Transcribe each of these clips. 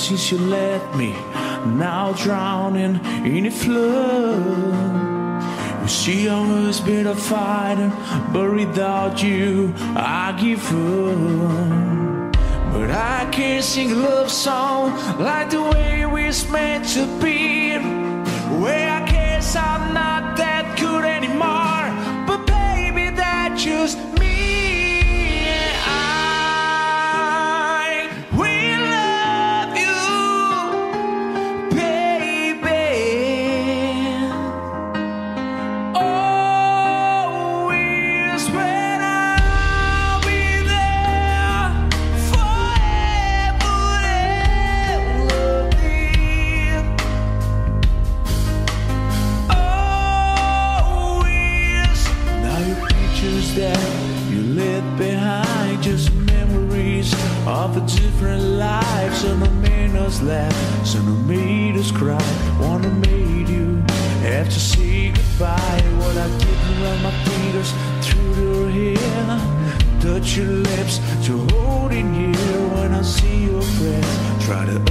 since you left me, now drowning in a flood. You see, I was been a fighter, but without you, I give up. But I can't sing a love song like the way we're meant to be. touch your lips to hold in you when I see your breath. Try to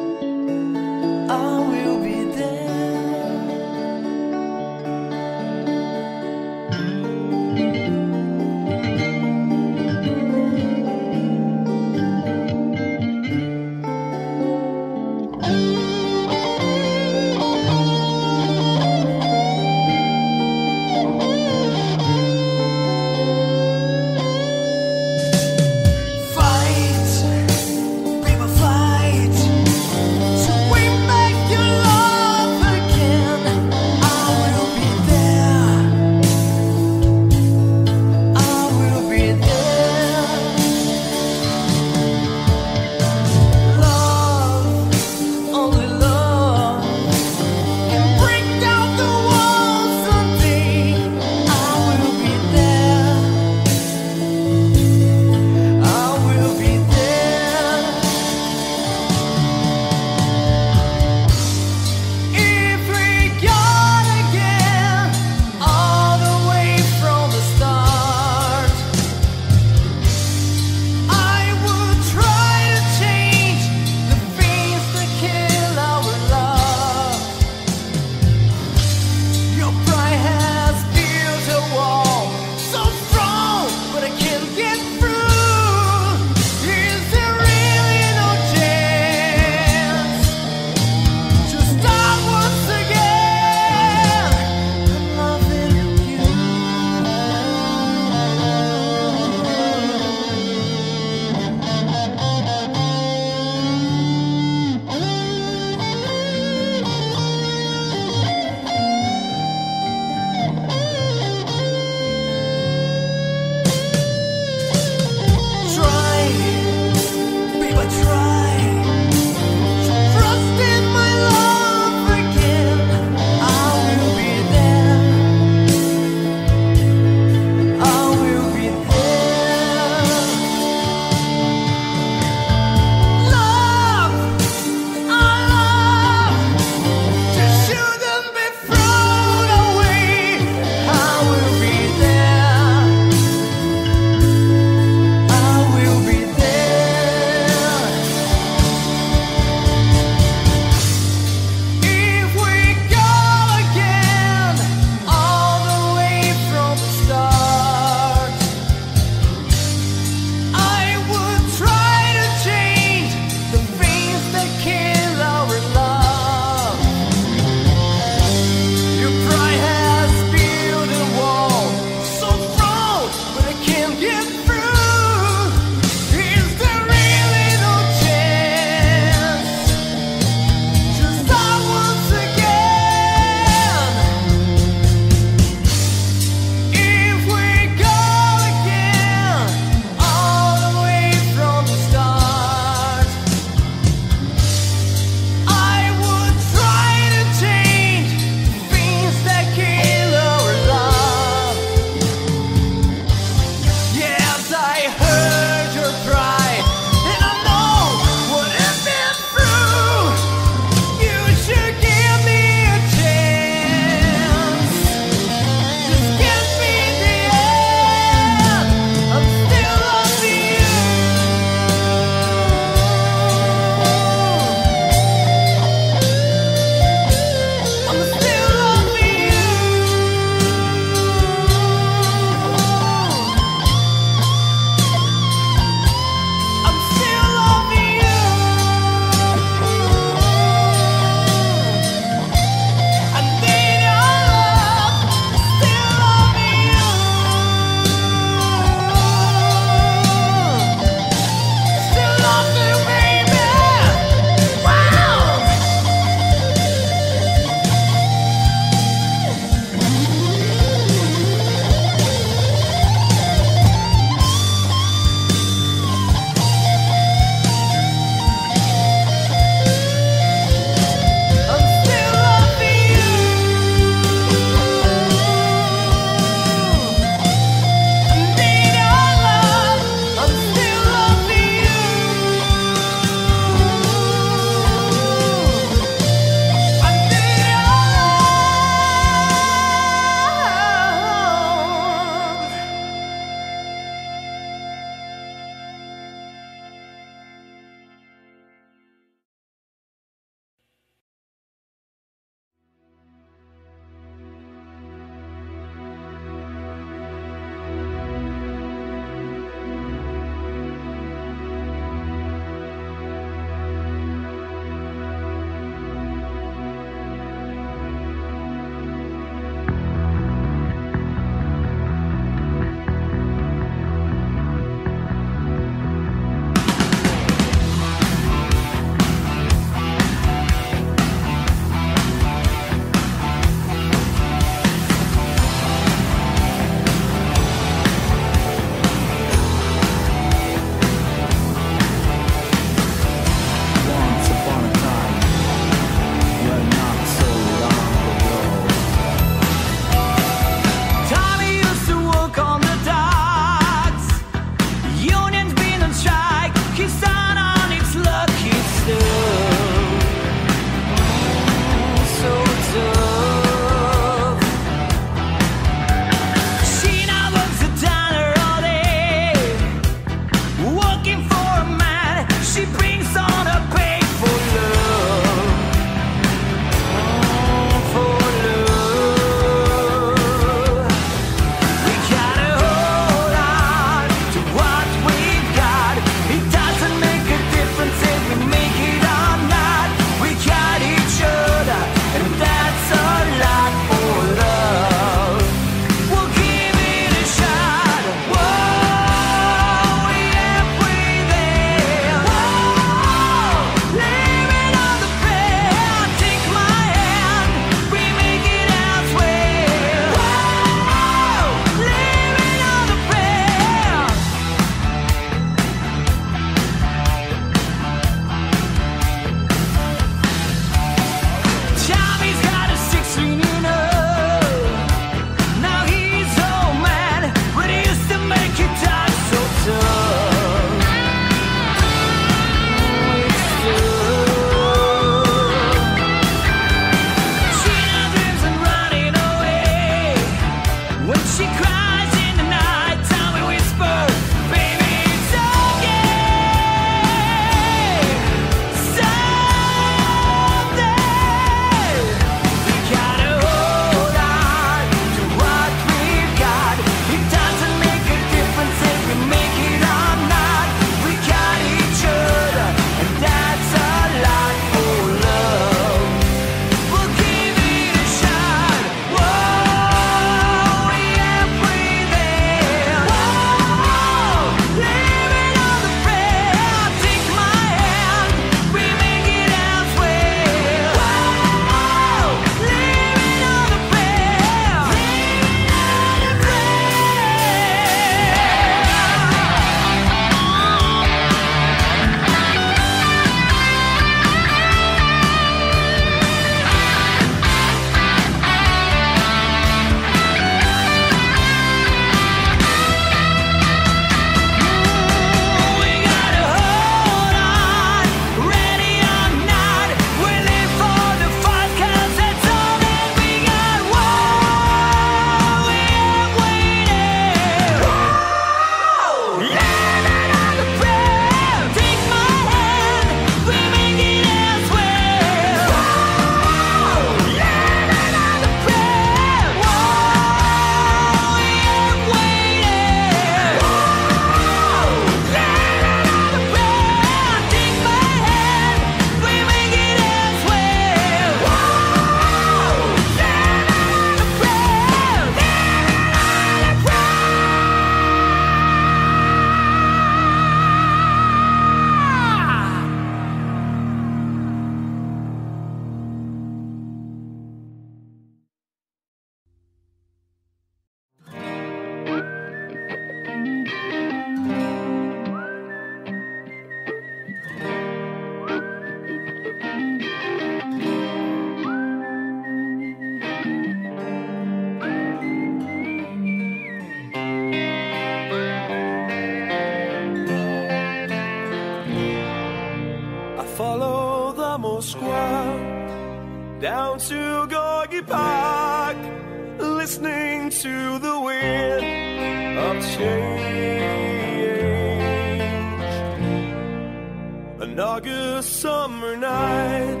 August summer night.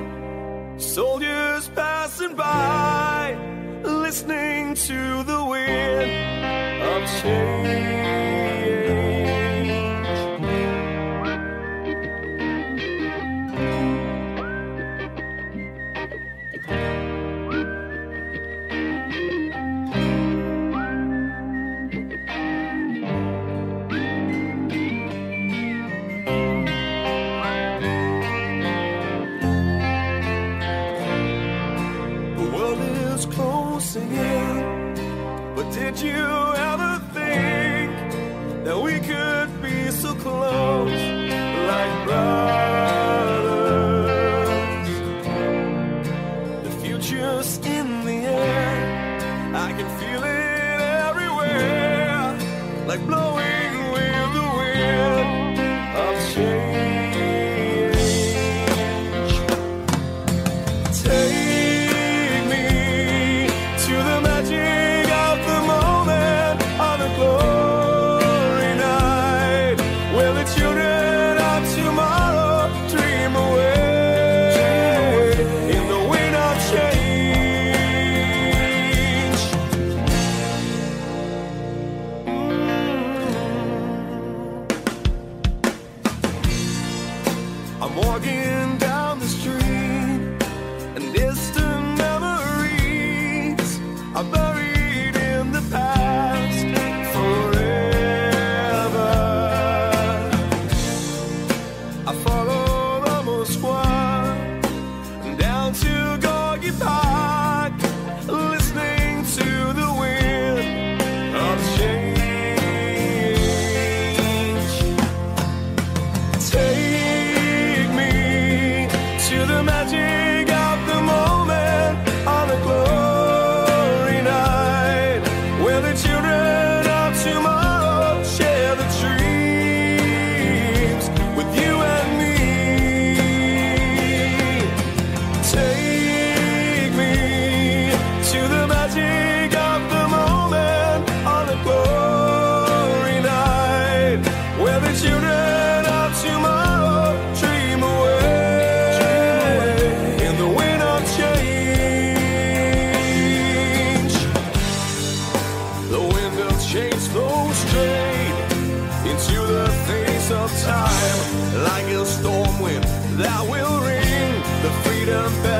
time, like a storm wind that will ring the freedom bell.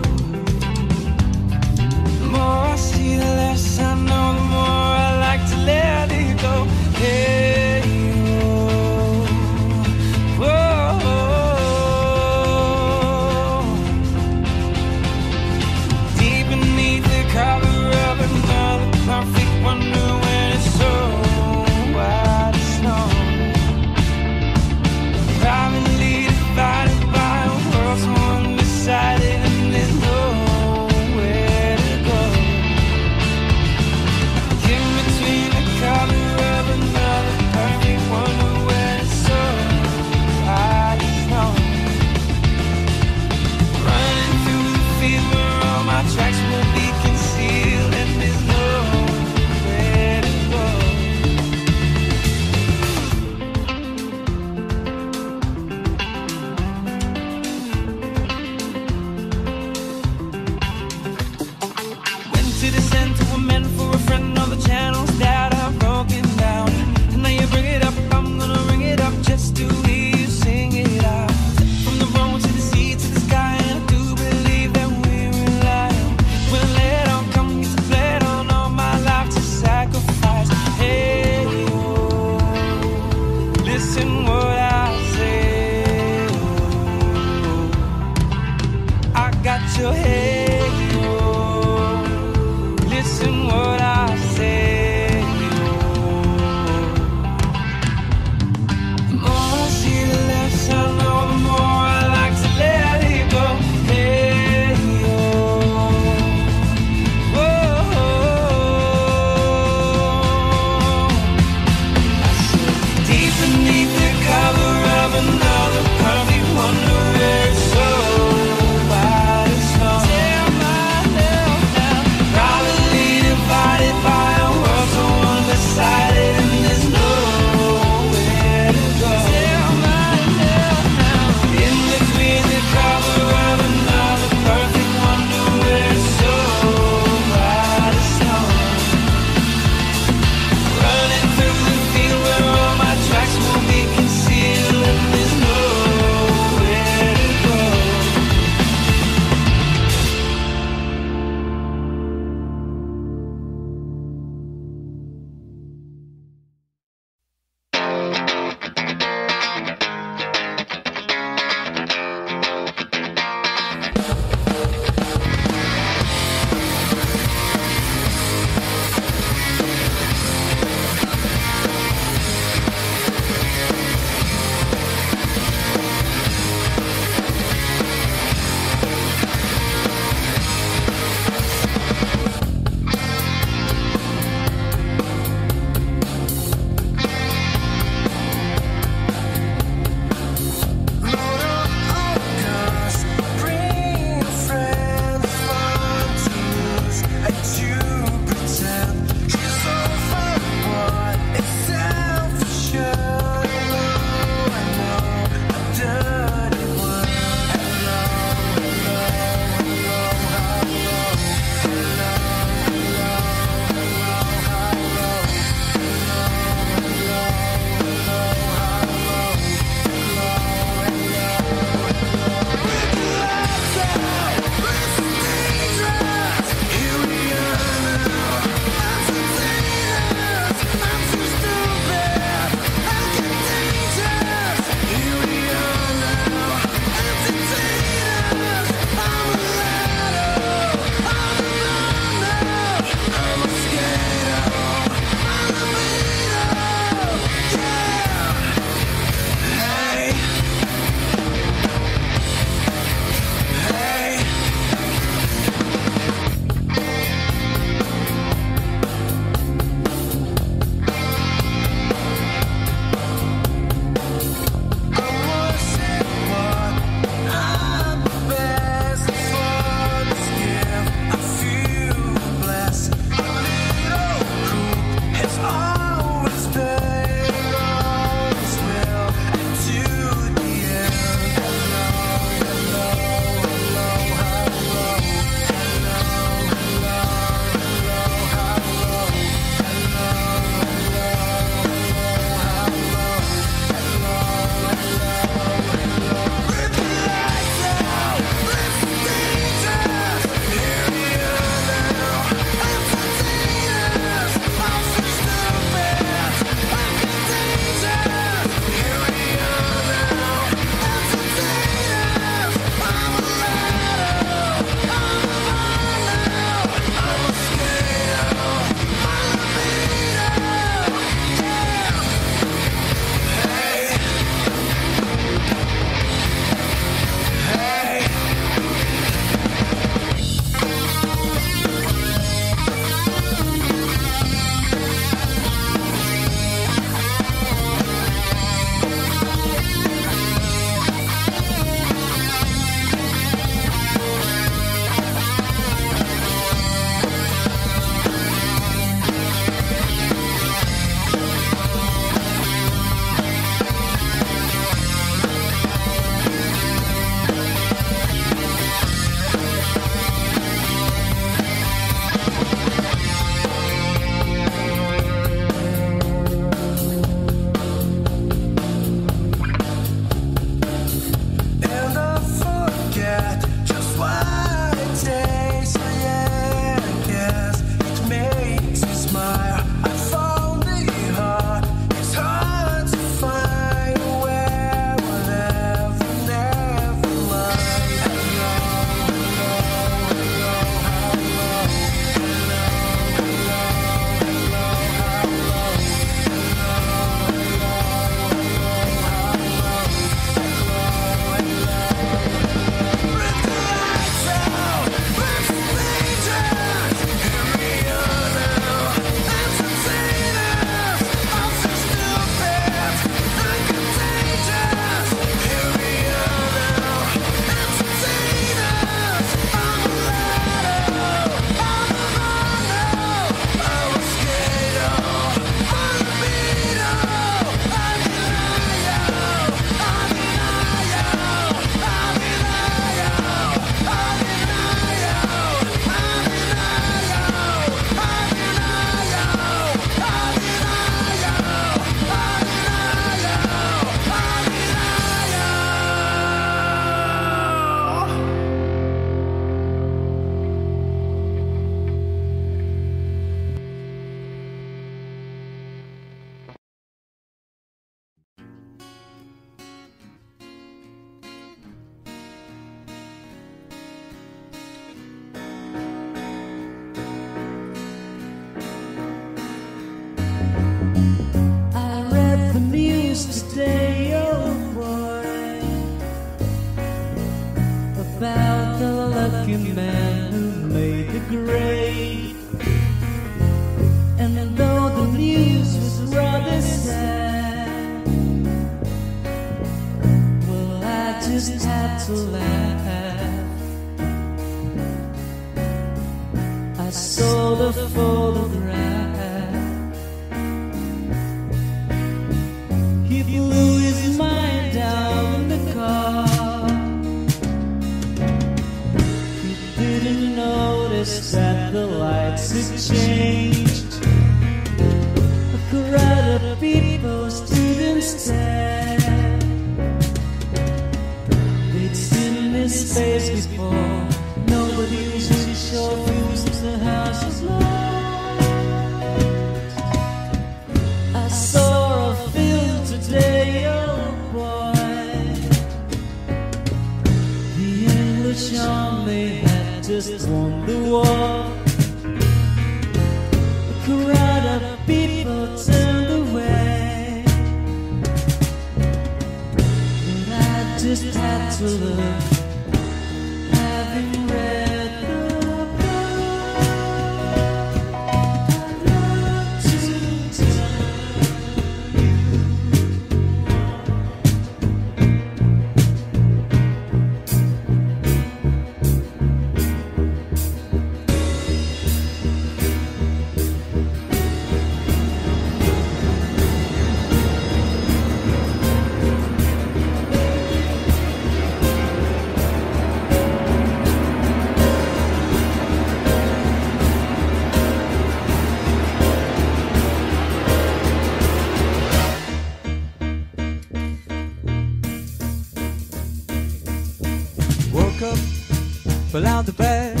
out the bed,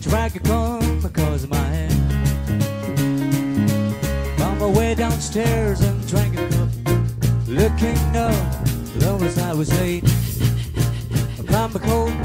drag a comb of my head. Found my way downstairs and drank a cup, looking up, low as I was late. I found my cold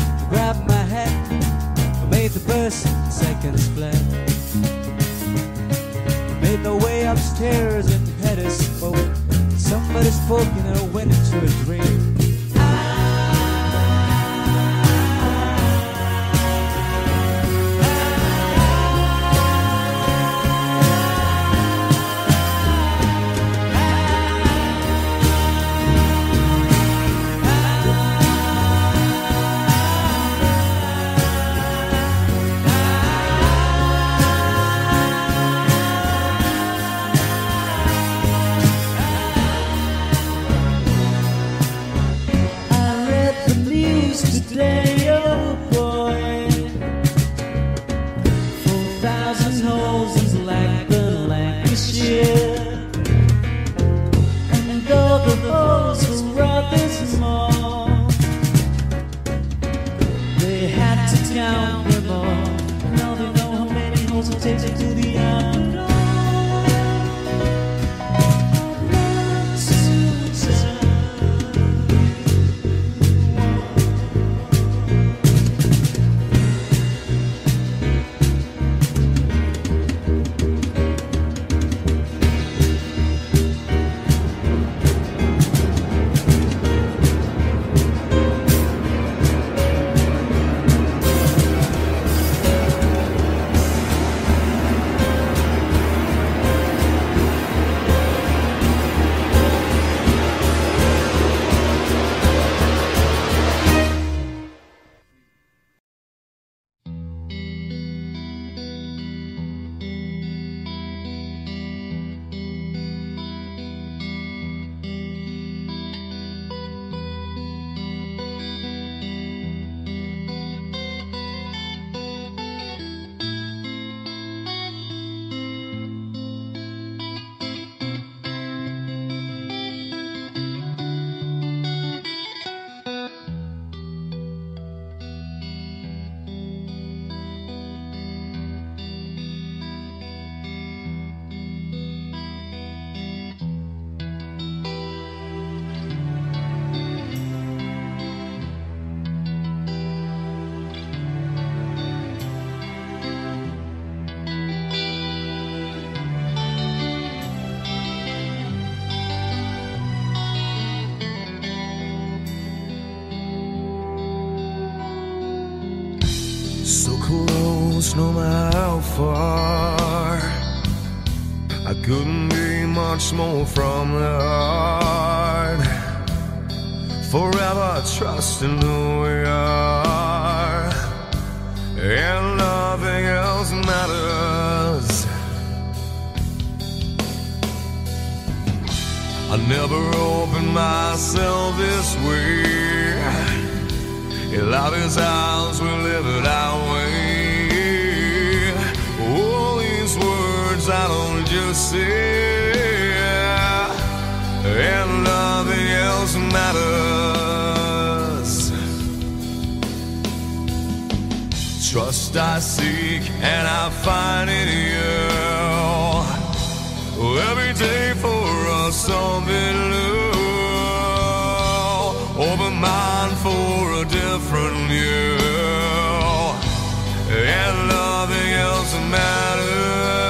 far. I couldn't be much more from the heart. Forever trusting who we are, and nothing else matters. I never opened myself this way. In love is ours, we live it our way. Say, and nothing else matters. Trust I seek, and I find in you. Every day for us something new. Open mind for a different you. And nothing else matters.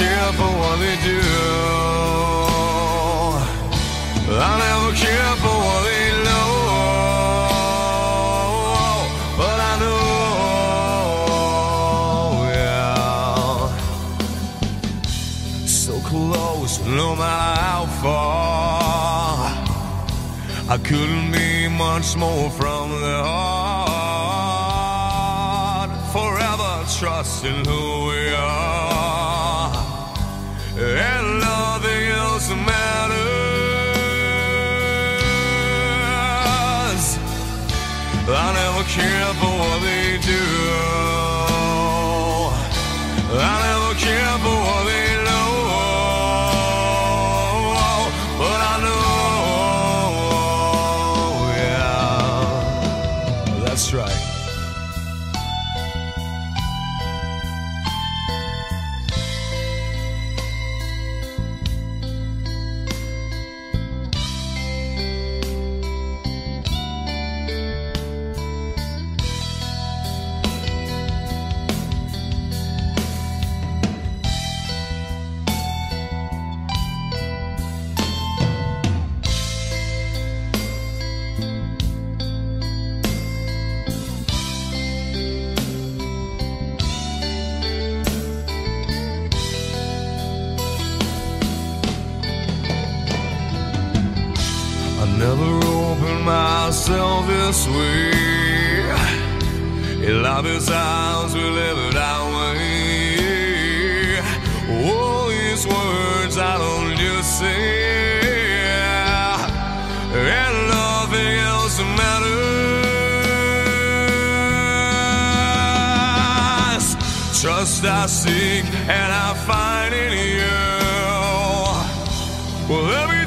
Care for what they do. I never care for what they know. But I know, yeah. So close, no matter how far. I couldn't be much more from the heart. Forever trusting who we are. Is ours, we live our way. All these words I don't just say, and nothing else matters. Trust I seek, and I find in you. Well, every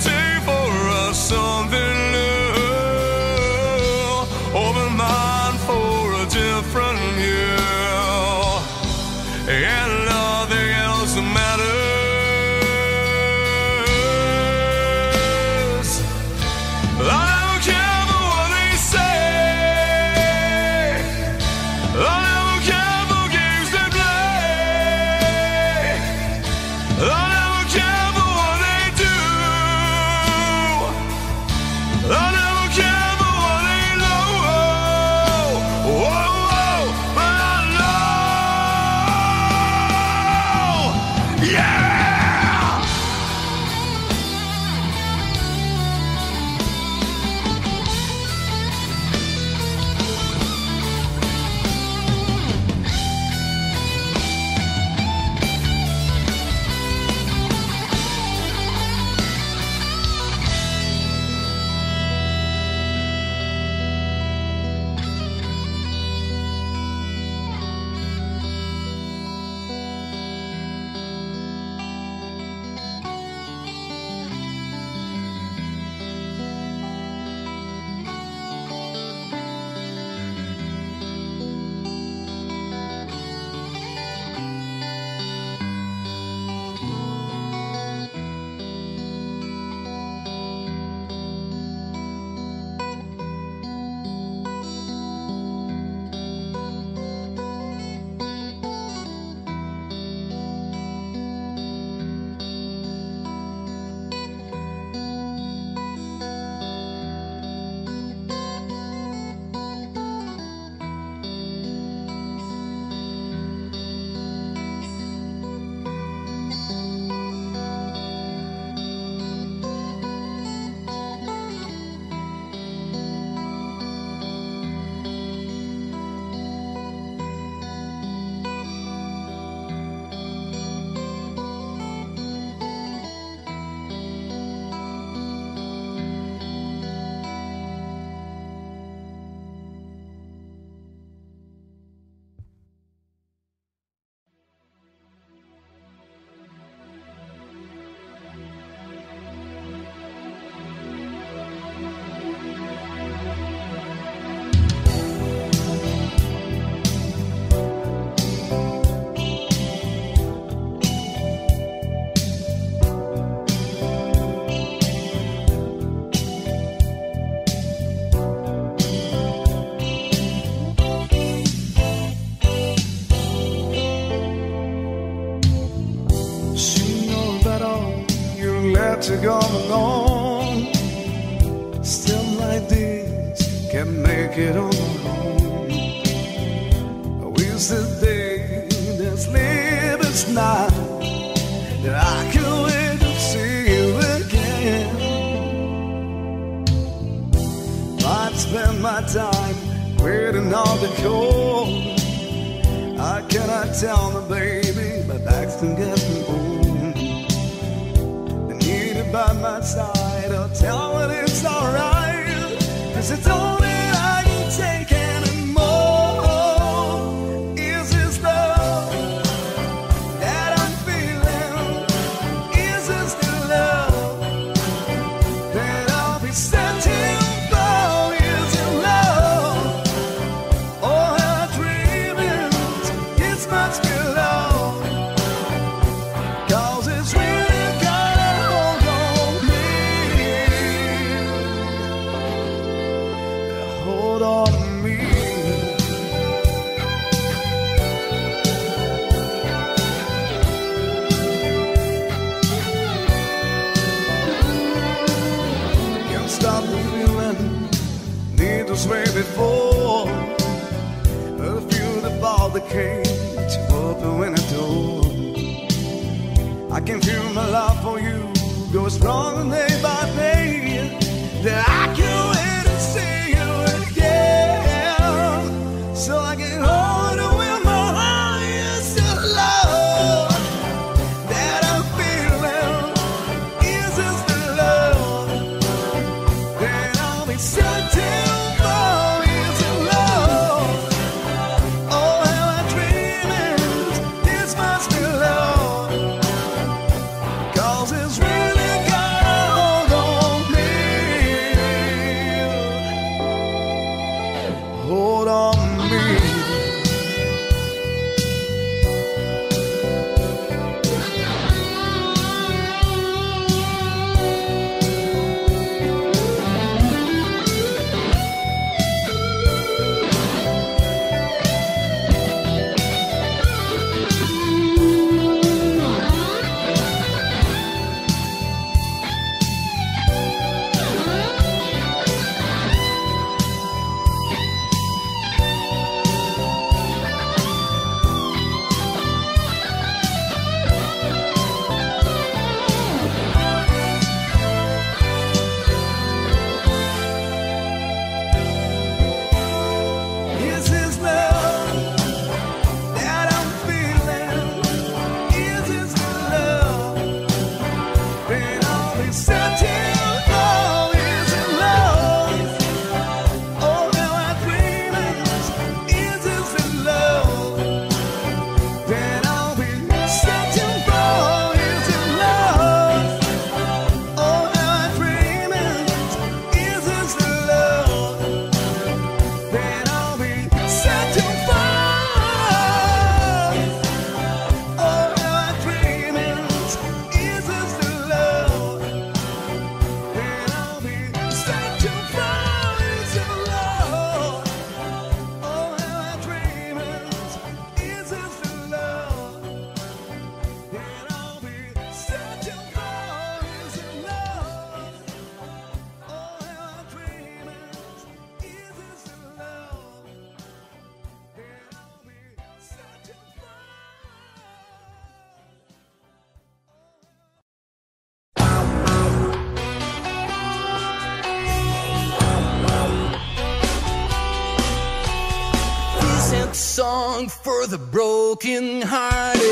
make it on home. I wish the day that's live is not that I can't wait to see you again. i spend my time waiting on the cold. I cannot tell the baby my back's been getting old. I need her by my side. I'll tell her it's alright. Cause it's all wrong there. the broken heart.